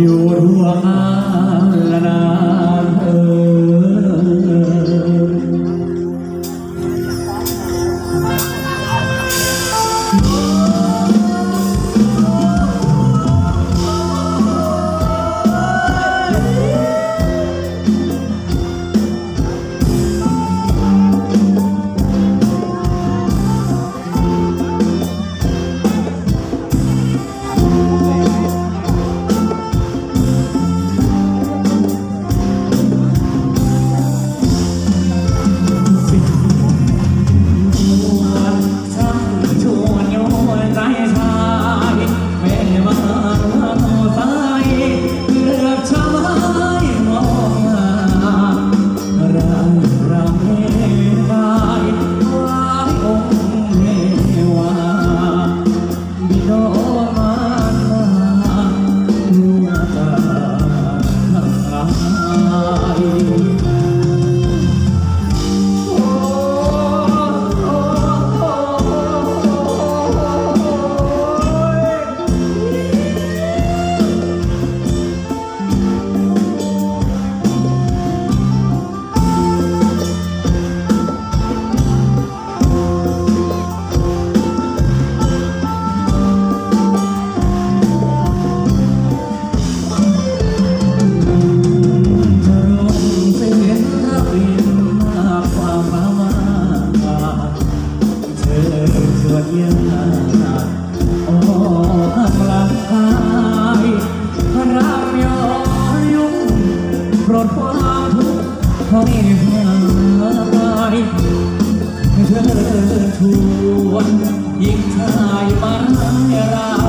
you are the one ให้หายเธอเธอทวนยิ่งทายมาไม่ร้า